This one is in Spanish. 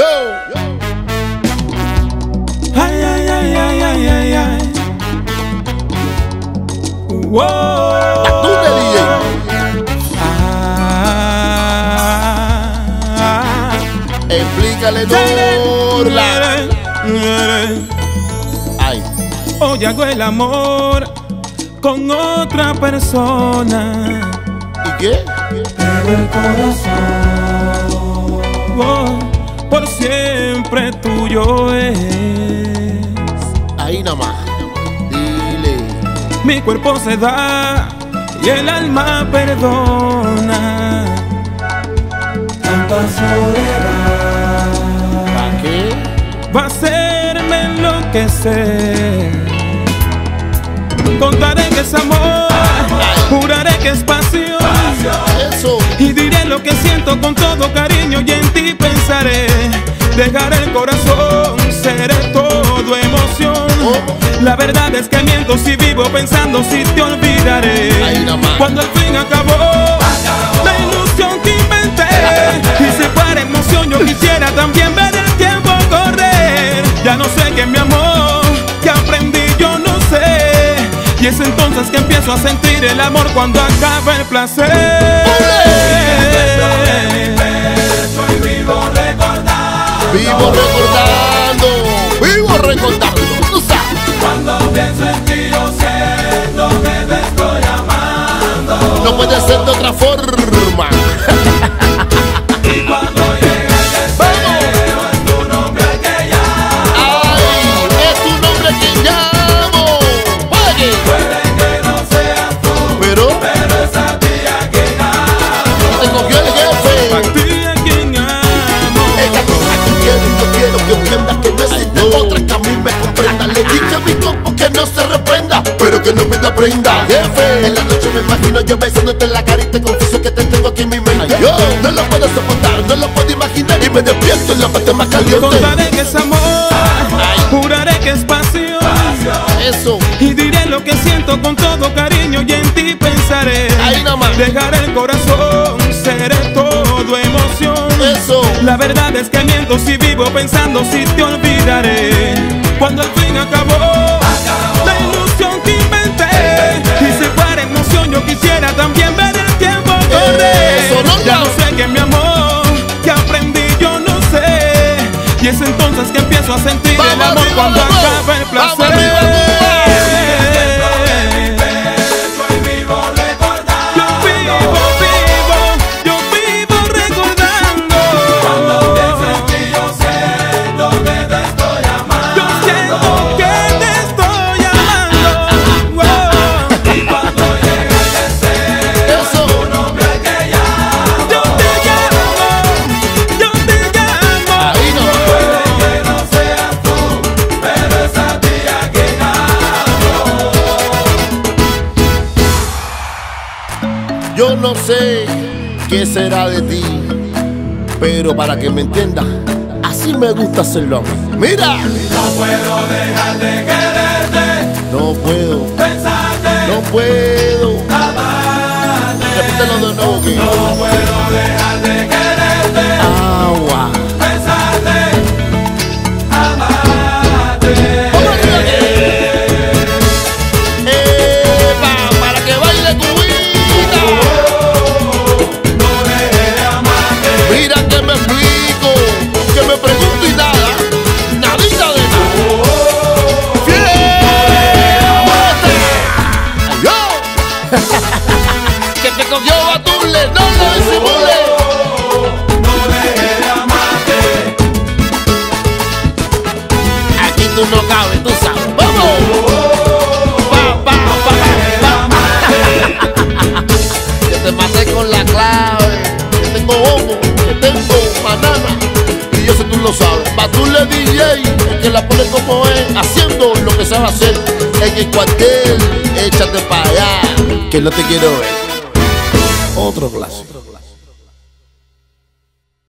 Ay, ay, ay, ay, ay, ay, ay. Wow. Ah, Explícale. Ay, Hoy hago el amor con otra persona. ¿y qué? Oh, por siempre tuyo es. Ahí nada más. Dile. Mi cuerpo se da y el alma perdona. Tanta soledad ¿Para qué? va a hacerme enloquecer. Contaré que es amor, juraré que es pasión. Eso. Y diré lo que siento con todo cariño y en ti pensaré. Dejaré el corazón, seré todo emoción. La verdad es que miento si vivo pensando si te olvidaré. Cuando al fin acabó, la ilusión que inventé. Y se para emoción, yo quisiera también ver el tiempo correr. Ya no sé qué mi amor, Y es entonces que empiezo a sentir el amor cuando acaba el placer. Vivo recordando. Vivo recordando. Tú sabes. Cuando pienso en ti yo siento que te estoy amando No puede ser de otra forma. Prenda. Jefe, en la noche me imagino yo besándote en la cara y te confieso que te tengo aquí en mi mente. Yo no lo puedo soportar, no lo puedo imaginar y me despierto en la parte más caliente. Contaré que es amor Juraré que es pasión Eso, Y diré lo que siento con todo cariño y en ti pensaré Ahí nomás. Dejaré el corazón, seré todo emoción eso. La verdad es que miento si vivo pensando si te olvidaré Cuando al fin acabó amor cuando acaba el Yo no sé qué será de ti, pero para que me entiendas, así me gusta hacerlo. a mí. Mira, No puedo dejar de quererte, no puedo, pensarte, no puedo. amarte. No puedo cogió Batule, no lo disimule. No deje de amarte. Aquí tú no cabes, tú sabes. ¡Vamos! Pa, pa, pa. Que te maté con la clave. Que tengo homo, que tengo banana. Y eso tú lo sabes. Batule DJ, el que la pone como es, haciendo lo que sabe hacer. En el cuartel, échate para allá. Que no te quiero ver. Otro clásico.